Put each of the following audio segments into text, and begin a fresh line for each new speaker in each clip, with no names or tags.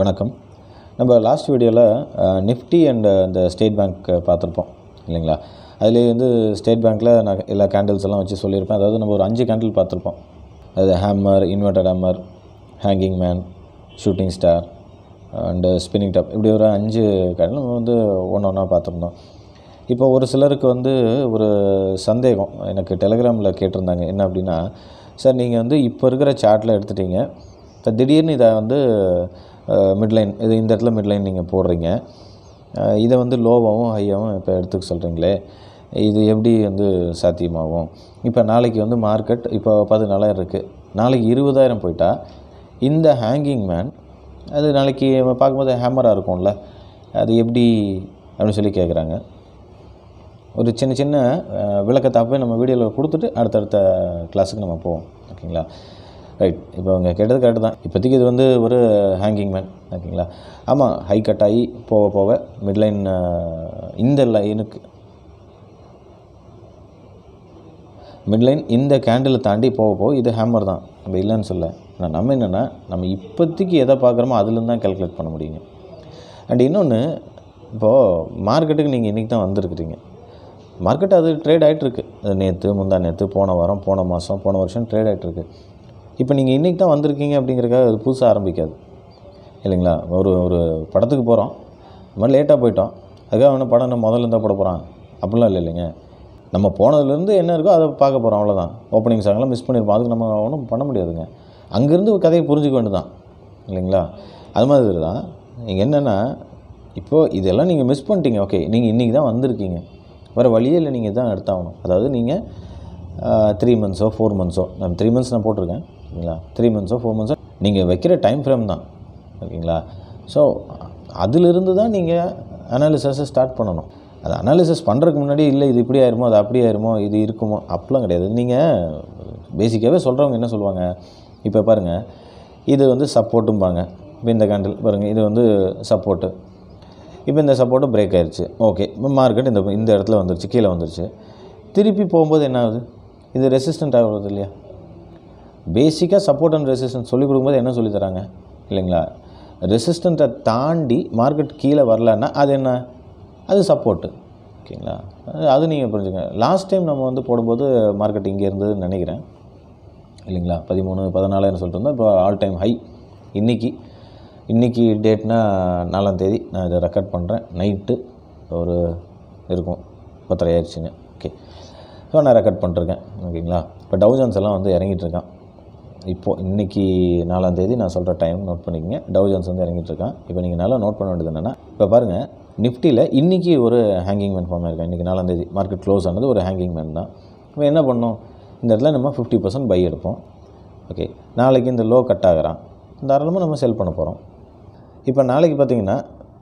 வணக்கம். நம்ம லாஸ்ட் வீடியோவில் நிஃப்டி அண்ட் அந்த ஸ்டேட் பேங்க் பார்த்துருப்போம் இல்லைங்களா? அதிலே வந்து ஸ்டேட் பேங்க்கில் நான் எல்லா கேண்டில்ஸ் எல்லாம் வச்சு சொல்லியிருப்பேன். அதாவது நம்ம ஒரு அஞ்சு கேண்டில் பார்த்துருப்போம். அது hammer inverted hammer hanging man shooting star and spinning top இப்படி ஒரு அஞ்சு கேண்டில் நம்ம வந்து ஒன்று ஒன்றா பார்த்துருந்தோம். இப்போ ஒரு சிலருக்கு வந்து ஒரு சந்தேகம். எனக்கு டெலிகிராமில் கேட்டிருந்தாங்க என்ன அப்படின்னா சார் நீங்கள் வந்து இப்போ இருக்கிற சார்ட்டில் எடுத்துட்டீங்க. இப்போ திடீர்னு இதை வந்து மிட்லைன் இது இந்த இடத்துல மிட்லைன் நீங்கள் போடுறீங்க. இதை வந்து லோவாகவும் ஹையாகவும் இப்போ எடுத்துக்க சொல்கிறீங்களே இது எப்படி வந்து சாத்தியமாகும்? இப்போ நாளைக்கு வந்து மார்க்கெட் இப்போ பதினாலாயிரம் இருக்குது நாளைக்கு இருபதாயிரம் போயிட்டா இந்த ஹேங்கிங் மேன் அது நாளைக்கு பார்க்கும்போது ஹேமராக இருக்கும்ல. அது எப்படி அப்படின்னு சொல்லி கேட்குறாங்க ஒரு சின்ன சின்ன விளக்கத்தை அப்போ நம்ம வீடியோவில் கொடுத்துட்டு அடுத்தடுத்த கிளாஸுக்கு நம்ம போவோம். ஓகேங்களா? ரைட் இப்போ அவங்க கேட்டது கரெக்டு தான். இப்போதைக்கு இது வந்து ஒரு ஹேங்கிங் மேன் ஓகேங்களா? ஆமாம் ஹை கட் ஆகி போக போக மிட்லைன் இந்த லைனுக்கு மிட்லைன் இந்த கேண்டில் தாண்டி போக போக இது ஹேமர் தான். நம்ம இல்லைன்னு சொல்ல. ஆனால் நம்ம என்னென்னா நம்ம இப்போதைக்கு எதை பார்க்குறோமோ அதுலேருந்து தான் கால்குலேட் பண்ண முடியுங்க அண்ட் இன்னொன்று இப்போது மார்க்கெட்டுக்கு நீங்கள் இன்றைக்கி தான் வந்திருக்கிறீங்க. மார்க்கெட் அது ட்ரேட் ஆகிட்டுருக்கு நேற்று முந்தா நேற்று போன வாரம் போன மாதம் போன வருஷம் ட்ரேட் ஆகிட்டுருக்கு இப்போ நீங்கள் இன்றைக்கி தான் வந்திருக்கீங்க அப்படிங்கிறக்காக அது புதுசாக ஆரம்பிக்காது. இல்லைங்களா? ஒரு ஒரு படத்துக்கு போகிறோம். நம்ம லேட்டாக போயிட்டோம். அதுக்காக அவனை படம் நம்ம முதல்ல இருந்தால் போட போகிறான் அப்படிலாம் இல்லை இல்லைங்க. நம்ம போனதுலேருந்து என்ன இருக்கோ அதை பார்க்க போகிறோம் அவ்வளோதான். ஓப்பனிங் சாங்லாம் மிஸ் பண்ணியிருப்போம். அதுக்கு நம்ம ஒன்றும் பண்ண முடியாதுங்க. அங்கேருந்து ஒரு கதையை புரிஞ்சுக்க வேண்டியதான் இல்லைங்களா? அது மாதிரி தான். நீங்கள் என்னென்னா இப்போது இதெல்லாம் நீங்கள் மிஸ் பண்ணிட்டீங்க. ஓகே நீங்கள் இன்றைக்கி தான் வந்திருக்கீங்க. வேறு வழியே இல்லை நீங்கள் தான் எடுத்தாகணும். அதாவது நீங்கள் த்ரீ மந்த்ஸோ ஃபோர் மந்த்ஸோ நான் த்ரீ மந்த்ஸ் நான் போட்டிருக்கேன். ஓகேங்களா? த்ரீ மந்த்ஸோ ஃபோர் மந்த்ஸோ நீங்கள் வைக்கிற டைம் ஃப்ரேம் தான். ஓகேங்களா? ஸோ அதிலிருந்து தான் நீங்கள் அனாலிசஸை ஸ்டார்ட் பண்ணணும். அது அனாலிசிஸ் பண்ணுறதுக்கு முன்னாடி இல்லை இது இப்படி ஆயிருமோ அது அப்படி ஆயிருமோ இது இருக்குமோ? அப்படிலாம் கிடையாது. நீங்கள் பேசிக்காகவே சொல்கிறவங்க என்ன சொல்லுவாங்க? இப்போ பாருங்கள் இது வந்து சப்போர்ட்டும்பாங்க. இப்போ இந்த கேண்டில் பாருங்கள் இது வந்து சப்போர்ட்டு. இப்போ இந்த சப்போர்ட்டு பிரேக் ஆயிடுச்சு ஓகே இப்போ மார்க்கெட் இந்த இந்த இடத்துல வந்துருச்சு கீழே வந்துருச்சு. திருப்பி போகும்போது என்ன ஆகுது? இது ரெசிஸ்டண்ட் ஆகுறது இல்லையா? பேசிக்காக சப்போர்ட் அண்ட் ரெசிஸ்டன்ஸ் சொல்லிக் கொடுக்கும்போது என்ன சொல்லித்தராங்க இல்லைங்களா? ரெசிஸ்டண்ட்டை தாண்டி மார்க்கெட் கீழே வரலன்னா அது என்ன? அது சப்போர்ட்டு ஓகேங்களா? அது- அது நீங்கள் புரிஞ்சுங்க லாஸ்ட் டைம் நம்ம வந்து போடும்போது மார்க்கெட் இங்கே இருந்ததுன்னு நினைக்கிறேன். இல்லைங்களா? பதிமூணு பதினாலுன்னு சொல்லிட்டு இருந்தோம். இப்போ ஆல் டைம் ஹை இன்றைக்கி இன்றைக்கி டேட்னா நாலாம் தேதி. நான் இதை ரெக்கார்ட் பண்ணுறேன் நைட்டு ஒரு இருக்கும். பத்தரை ஆயிடுச்சுங்க ஓகே ஸோ நான் ரெக்கார்ட் பண்ணிருக்கேன் ஓகேங்களா? இப்போ டவுஜன்ஸ் எல்லாம் வந்து இறங்கிட்டு இருக்கான் இப்போது இன்றைக்கி நாலாம் தேதி நான் சொல்கிற டைம் நோட் பண்ணிக்கங்க. டவுஜன்ஸ் வந்து இறங்கிட்டுருக்கான். இப்போ நீங்கள் நல்லா நோட் பண்ண வேண்டியது என்னென்னா இப்போ பாருங்கள் நிஃப்டியில் இன்றைக்கி ஒரு ஹேங்கிங் மேன் ஃபார்ம் இருக்கேன் இன்றைக்கி நாலாம் தேதி மார்க்கெட் க்ளோஸ் ஆனது ஒரு ஹேங்கிங் மேன் தான். இப்போ என்ன பண்ணோம்? இந்த இடத்துல நம்ம ஃபிஃப்டி பர்சன்ட் பை எடுப்போம். ஓகே நாளைக்கு இந்த லோ கட் ஆகிறான். தாராளமாக நம்ம செல் பண்ண போகிறோம் இப்போ நாளைக்கு பார்த்தீங்கன்னா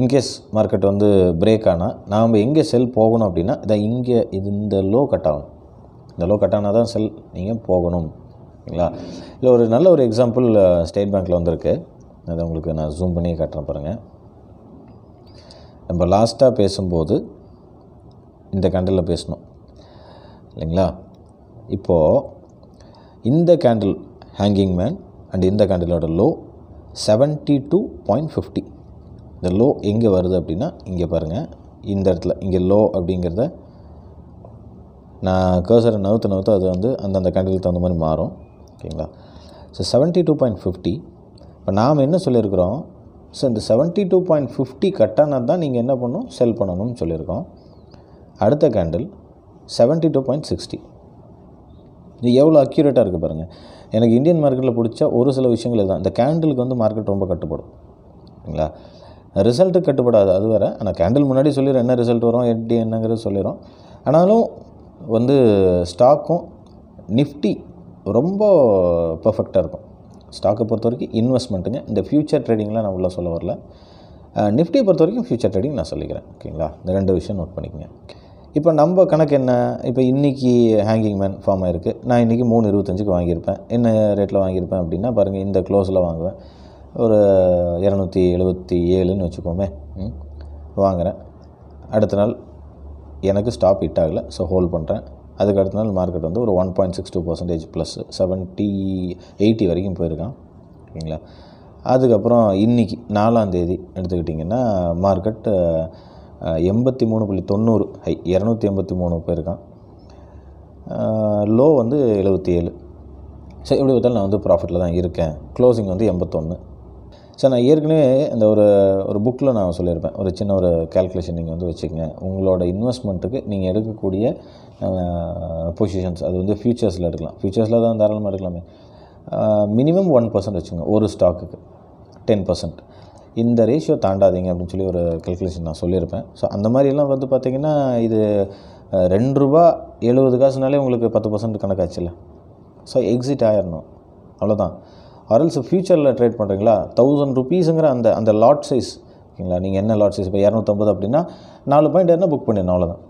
இன்கேஸ் மார்க்கெட் வந்து பிரேக் ஆனால் நாம் எங்கே செல் போகணும் அப்படின்னா இதை இங்கே இது இந்த லோ கட் ஆகணும். இந்த லோ கட் ஆனால் தான் செல் நீங்கள் போகணும். ஓகேங்களா? இல்லை ஒரு நல்ல ஒரு எக்ஸாம்பிள் ஸ்டேட் பேங்க்கில் வந்திருக்கு. அதை உங்களுக்கு நான் ஜூம் பண்ணி காட்டுறேன் பாருங்கள் நம்ம லாஸ்ட்டாக பேசும்போது இந்த கேண்டலில் பேசணும். இல்லைங்களா? இப்போது இந்த கேண்டில் ஹேங்கிங் மேன் அண்ட் இந்த கேண்டிலோட low seventy two point fifty இந்த லோ எங்கே வருது அப்படின்னா இங்கே பாருங்கள் இந்த இடத்துல இங்கே லோ அப்படிங்கிறத நான் கேசரை நவுத்து நவுத்து அது வந்து அந்தந்த கேண்டிலுக்கு தகுந்த மாதிரி மாறும். ஓகேங்களா? So seventy two point fifty இப்போ நாம் என்ன சொல்லியிருக்கிறோம்? ஸோ இந்த செவன்ட்டி டூ பாயிண்ட் ஃபிஃப்டி கட்டானது தான் நீங்கள் என்ன பண்ணணும்? செல் பண்ணணும்னு சொல்லியிருக்கோம். அடுத்த candle seventy two point sixty இது எவ்வளோ அக்யூரேட்டாக இருக்குது பாருங்கள் எனக்கு இந்தியன் மார்க்கெட்டில் பிடிச்ச ஒரு சில விஷயங்கள் தான் இந்த கேண்டிலுக்கு வந்து மார்க்கெட் ரொம்ப கட்டுப்படும். ஓகேங்களா? ரிசல்ட்டு கட்டுப்படாது அது வேறு. ஆனால் கேண்டில் முன்னாடி சொல்லிடுறோம் என்ன ரிசல்ட் வரும்? எப்படி என்னங்கிறது சொல்லிடுறோம். ஆனாலும் வந்து ஸ்டாக்கும் நிஃப்டி ரொம்ப பர்ஃபெக்டாக இருக்கும். ஸ்டாக்கை பொறுத்த வரைக்கும் இன்வெஸ்ட்மெண்ட்டுங்க இந்த ஃப்யூச்சர் ட்ரேடிங்லாம் நான் உள்ளே சொல்ல வரல. நிஃப்டியை பொறுத்த வரைக்கும் ஃப்யூச்சர் ட்ரேடிங் நான் சொல்லிக்கிறேன். ஓகேங்களா? இந்த ரெண்டு விஷயம் நோட் பண்ணிக்கங்க. இப்போ நம்ம கணக்கு என்ன? இப்போ இன்றைக்கி ஹேங்கிங் மேன் ஃபார்ம் ஆயிருக்கு. நான் இன்றைக்கி மூணு இருபத்தஞ்சுக்கு வாங்கியிருப்பேன். என்ன ரேட்டில் வாங்கியிருப்பேன் அப்படின்னா பாருங்கள் இந்த க்ளோஸில் வாங்குவேன். ஒரு இரநூத்தி எழுபத்தி ஏழுன்னு வச்சுக்கோமே. ம், வாங்குகிறேன் அடுத்த நாள் எனக்கு ஸ்டாப் ஹிட் ஆகலை ஸோ ஹோல்ட் பண்ணுறேன் அதுக்கு அடுத்த நாள் மார்க்கெட் வந்து ஒரு one point six two percentage plus seventy eighty வரைக்கும் போயிருக்கான். ஓகேங்களா? அதுக்கப்புறம் இன்றைக்கி நாலாந்தேதி எடுத்துக்கிட்டிங்கன்னா மார்க்கெட் எண்பத்தி மூணு புள்ளி தொண்ணூறு ஹை இரநூத்தி எண்பத்தி மூணு போயிருக்கான். லோ வந்து எழுபத்தி ஏழு. சரி எப்படி பார்த்தாலும் நான் வந்து ப்ராஃபிட்டில் தான் இருக்கேன். க்ளோசிங் வந்து எண்பத்தொன்று சார் நான் ஏற்கனவே இந்த ஒரு ஒரு புக்கில் நான் சொல்லியிருப்பேன். ஒரு சின்ன ஒரு கேல்குலேஷன் நீங்கள் வந்து வச்சுக்கங்க. உங்களோட இன்வெஸ்ட்மெண்ட்டுக்கு நீங்கள் எடுக்கக்கூடிய பொசிஷன்ஸ் அது வந்து ஃபியூச்சர்ஸில் எடுக்கலாம். ஃபியூச்சர்ஸில் தான் தாராளமாக எடுக்கலாமே. மினிமம் ஒன் பர்சன்ட் வச்சுங்க ஒரு ஸ்டாக்குக்கு டென் பர்சன்ட் இந்த ரேஷியோ தாண்டாதீங்க அப்படின்னு சொல்லி ஒரு கல்குலேஷன் நான் சொல்லியிருப்பேன். ஸோ அந்த மாதிரிலாம் வந்து பார்த்திங்கன்னா இது ரெண்டு ரூபா எழுபது காசுனாலே உங்களுக்கு பத்து பர்சன்ட் கணக்காச்சுல்ல. ஸோ எக்ஸிட் ஆயிடணும் அவ்வளோதான் ஆர்எல்ஸ் ஃப்யூச்சரில் ட்ரேட் பண்ணுறீங்களா தௌசண்ட் ருபீஸுங்கிற அந்த அந்த லாட் சைஸ் ஓகேங்களா? நீங்கள் என்ன லாட் சைஸ் இப்போ இரநூத்தம்பது அப்படின்னா நாலு பாயிண்ட் என்ன புக் பண்ணிடணும்? அவ்வளோதான்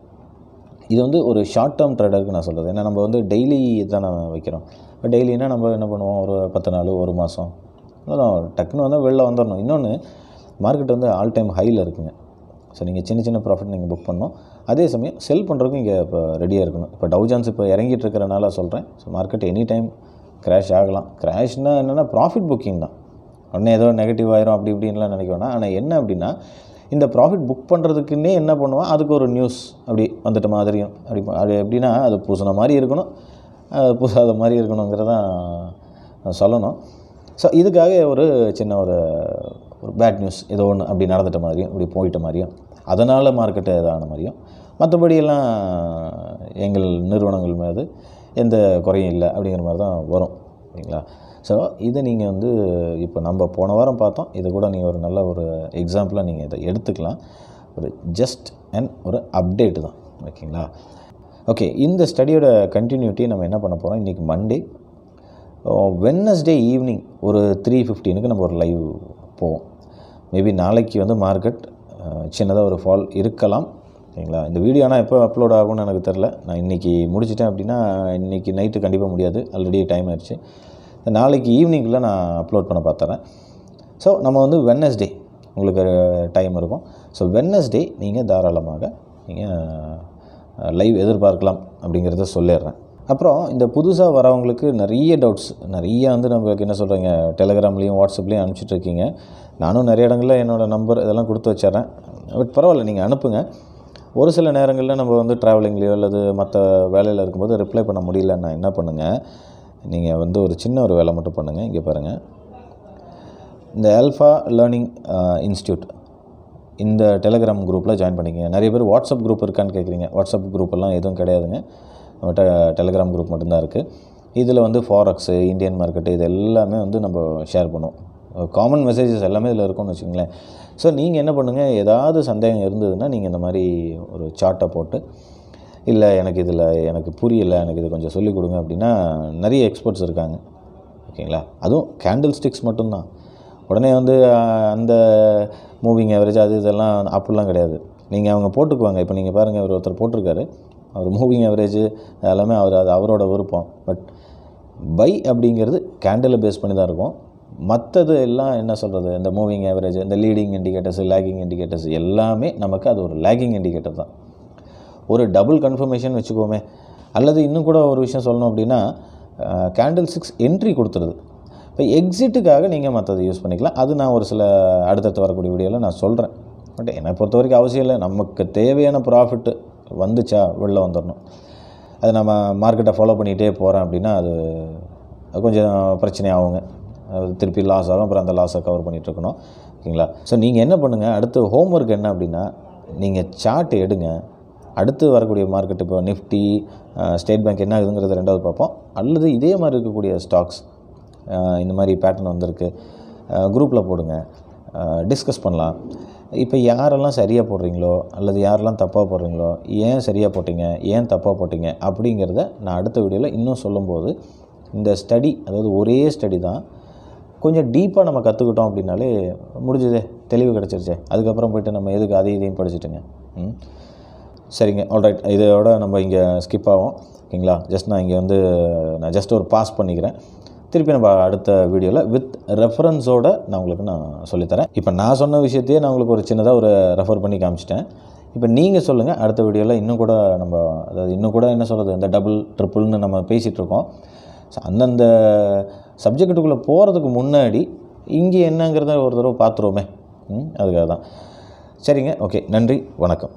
இது வந்து ஒரு ஷார்ட் டேர்ம் ட்ரேடருக்கு நான் சொல்கிறது ஏன்னா நம்ம வந்து டெய்லி தான் நம்ம வைக்கிறோம். இப்போ டெய்லினா நம்ம என்ன பண்ணுவோம்? ஒரு பத்து நாள் ஒரு மாதம் அதான் டக்குன்னு வந்தால் வெளில வந்துடணும் இன்னொன்று மார்க்கெட் வந்து ஆல் டைம் ஹையில் இருக்குங்க. ஸோ நீங்கள் சின்ன சின்ன ப்ராஃபிட் நீங்கள் புக் பண்ணணும். அதே சமயம் செல் பண்ணுறதுக்கும் இங்கே இப்போ ரெடியாக இருக்கணும். இப்போ டவுஜான்ஸ் இப்போ இறங்கிட்டு இருக்கிறனால சொல்கிறேன் so market any time crash ஆகலாம். கிராஷ்னால் என்னென்னா ப்ராஃபிட் புக்கிங் தான். உடனே ஏதோ நெகட்டிவ் ஆயிரும் அப்படி இப்படின்லாம் நினைக்க வேணாம். ஆனால் என்ன அப்படின்னா இந்த ப்ராஃபிட் புக் பண்ணுறதுக்குன்னே என்ன பண்ணுவான் அதுக்கு ஒரு நியூஸ் அப்படி வந்துட்ட மாதிரியும். அப்படி அது எப்படின்னா அது பூசின மாதிரி இருக்கணும். அது பூசாத மாதிரி இருக்கணுங்கிறதான் சொல்லணும். ஸோ இதுக்காக ஒரு சின்ன ஒரு ஒரு பேட் நியூஸ் ஏதோ ஒன்று அப்படி நடந்துட்ட மாதிரியும் இப்படி போயிட்ட மாதிரியும். அதனால் மார்க்கெட்டு இதான மாதிரியும். மற்றபடியெல்லாம் எங்கள் நிறுவனங்கள் மீது எந்த குறையும் இல்லை அப்படிங்கிற மாதிரி தான் வரும் சரிங்களா ஸோ இதை நீங்கள் வந்து இப்போ நம்ம போன வாரம் பார்த்தோம். இது கூட நீங்கள் ஒரு நல்ல ஒரு எக்ஸாம்பிளாக நீங்கள் இதை எடுத்துக்கலாம். ஒரு ஜஸ்ட் அண்ட் ஒரு அப்டேட்டு தான் ஓகேங்களா? ஓகே இந்த ஸ்டடியோட கண்டினியூட்டி நம்ம என்ன பண்ண போகிறோம் இன்றைக்கி மண்டே வெட்னஸ்டே ஈவினிங் ஒரு த்ரீ ஃபிஃப்டீனுக்கு நம்ம ஒரு லைவ் போவோம். மேபி நாளைக்கு வந்து மார்க்கெட் சின்னதாக ஒரு ஃபால் இருக்கலாம். சரிங்களா? இந்த வீடியோ ஆனால் எப்போ அப்லோட் ஆகும்னு எனக்கு தெரில நான் இன்றைக்கி முடிச்சிட்டேன் அப்படின்னா இன்றைக்கி நைட்டு கண்டிப்பாக முடியாது. ஆல்ரெடி டைம் ஆயிடுச்சு. நாளைக்கு ஈவினிங்கில் நான் அப்லோட் பண்ண பார்த்துறேன் ஸோ நம்ம வந்து வெட்னஸ்டே உங்களுக்கு டைம் இருக்கும். ஸோ வெட்னஸ்டே நீங்கள் தாராளமாக நீங்கள் லைவ் எதிர்பார்க்கலாம் அப்படிங்கிறத சொல்லிடுறேன். அப்புறம் இந்த புதுசாக வரவங்களுக்கு நிறைய டவுட்ஸ் நிறைய வந்து நம்மளுக்கு என்ன சொல்கிறீங்க டெலகிராம்லேயும் வாட்ஸ்அப்லேயும் அனுப்பிச்சிட்ருக்கீங்க நானும் நிறைய இடங்களில் என்னோடய நம்பர் இதெல்லாம் கொடுத்து வச்சிடுறேன். பட் பரவாயில்ல நீங்கள் அனுப்புங்க. ஒரு சில நேரங்களில் நம்ம வந்து ட்ராவலிங்லேயோ அல்லது மற்ற வேலையில் இருக்கும்போது ரிப்ளை பண்ண முடியலன்னா என்ன பண்ணுங்கள் நீங்கள் வந்து ஒரு சின்ன ஒரு வேலை மட்டும் பண்ணுங்கள் இங்கே பாருங்கள் இந்த ஆல்ஃபா லேர்னிங் இன்ஸ்டியூட் இந்த டெலிகிராம் குரூப்பில் ஜாயின் பண்ணிக்கங்க. நிறைய பேர் வாட்ஸ்அப் குரூப் இருக்கான்னு கேட்குறீங்க. வாட்ஸ்அப் குரூப்பெல்லாம் எதுவும் கிடையாதுங்க. நம்ம டெ டெலிகிராம் குரூப் மட்டும்தான் இருக்குது இதில் வந்து ஃபாரக்ஸு இந்தியன் மார்க்கெட்டு இது எல்லாமே வந்து நம்ம ஷேர் பண்ணுவோம். காமன் மெசேஜஸ் எல்லாமே இதில் இருக்கும்னு வச்சுங்களேன் ஸோ நீங்கள் என்ன பண்ணுங்கள் ஏதாவது சந்தேகம் இருந்ததுன்னா நீங்கள் இந்த மாதிரி ஒரு சார்ட்டை போட்டு இல்லை எனக்கு இதில் எனக்கு புரியலை எனக்கு இது கொஞ்சம் சொல்லிக் கொடுங்க அப்படின்னா நிறைய எக்ஸ்பர்ட்ஸ் இருக்காங்க. ஓகேங்களா? அதுவும் கேண்டில் ஸ்டிக்ஸ் மட்டும்தான். உடனே வந்து அந்த மூவிங் ஆவரேஜ் அது இதெல்லாம் அப்படிலாம் கிடையாது. நீங்கள் அவங்க போட்டுக்குவாங்க. இப்போ நீங்கள் பாருங்கள் அவர் ஒருத்தர் போட்டிருக்காரு. அவர் மூவிங் ஆவரேஜ் எல்லாமே அவர் அது அவரோட விருப்பம். பட் பை அப்படிங்கிறது கேண்டிலை பேஸ் பண்ணி தான் இருக்கும். மற்றது எல்லாம் என்ன சொல்கிறது இந்த மூவிங் ஆவரேஜ் இந்த லீடிங் இண்டிகேட்டர்ஸ் லேகிங் இண்டிகேட்டர்ஸ் எல்லாமே நமக்கு அது ஒரு லேகிங் இண்டிகேட்டர் தான். ஒரு டபுள் கன்ஃபர்மேஷன் வச்சுக்கோமே. அல்லது இன்னும் கூட ஒரு விஷயம் சொல்லணும் அப்படின்னா கேண்டில் சிக்ஸ் என்ட்ரி கொடுத்துருது. இப்போ எக்ஸிட்டுக்காக நீங்கள் மற்றதை யூஸ் பண்ணிக்கலாம். அது நான் ஒரு சில அடுத்தடுத்து வரக்கூடிய வீடியோவில் நான் சொல்கிறேன் பட் என்னை பொறுத்த வரைக்கும் அவசியம் இல்லை. நமக்கு தேவையான ப்ராஃபிட்டு வந்துச்சா வெளில வந்துடணும் அது நம்ம மார்க்கெட்டை ஃபாலோ பண்ணிகிட்டே போகிறேன் அப்படின்னா அது கொஞ்சம் பிரச்சனை ஆகுங்க. திருப்பி லாஸ் ஆகும். அப்புறம் அந்த லாஸை கவர் பண்ணிகிட்ருக்கணும் ஓகேங்களா ஸோ நீங்கள் என்ன பண்ணுங்கள் அடுத்து ஹோம்ஒர்க் என்ன அப்படின்னா நீங்கள் சார்ட் எடுங்க. அடுத்து வரக்கூடிய மார்க்கெட் இப்போ நிஃப்டி ஸ்டேட் பேங்க் என்ன ஆகுதுங்கிறத ரெண்டாவது பார்ப்போம். அல்லது இதே மாதிரி இருக்கக்கூடிய ஸ்டாக்ஸ் இந்த மாதிரி பேட்டர்ன் வந்திருக்கு. குரூப்பில் போடுங்க. டிஸ்கஸ் பண்ணலாம். இப்போ யாரெல்லாம் சரியாக போடுறீங்களோ அல்லது யாரெல்லாம் தப்பாக போடுறீங்களோ ஏன் சரியாக போட்டீங்க? ஏன் தப்பாக போட்டீங்க? அப்படிங்கிறத நான் அடுத்த வீடியோவில் இன்னும் சொல்லும்போது இந்த ஸ்டடி அதாவது ஒரே ஸ்டடி தான் கொஞ்சம் டீப்பாக நம்ம கற்றுக்கிட்டோம் அப்படின்னாலே முடிஞ்சதே. தெளிவு கிடச்சிருச்சே. அதுக்கப்புறம் போயிட்டு நம்ம எதுக்கு அதையும் இதையும் படிச்சுட்டுங்க. ம். சரிங்க. ஆல்ரைட் இதோட நம்ம இங்கே ஸ்கிப் ஆகும் ஓகேங்களா? ஜஸ்ட் நான் இங்கே வந்து நான் ஜஸ்ட் ஒரு பாஸ் பண்ணிக்கிறேன். திருப்பி நம்ம அடுத்த வீடியோவில் வித் ரெஃபரன்ஸோட நான் உங்களுக்கு நான் சொல்லித்தரேன். இப்போ நான் சொன்ன விஷயத்தையே நான் உங்களுக்கு ஒரு சின்னதாக ஒரு ரெஃபர் பண்ணி காமிச்சிட்டேன். இப்போ நீங்கள் சொல்லுங்கள் அடுத்த வீடியோவில் இன்னும் கூட நம்ம அதாவது இன்னும் கூட என்ன சொல்கிறது இந்த டபுள் ட்ரிப்புள்னு நம்ம பேசிகிட்ருக்கோம் ஸோ அந்தந்த சப்ஜெக்ட்டுக்குள்ளே போகிறதுக்கு முன்னாடி இங்கே என்னங்கிறத ஒரு தடவை பார்த்துருவோமே. ம் அதுக்காக தான் சரிங்க ஓகே நன்றி வணக்கம்.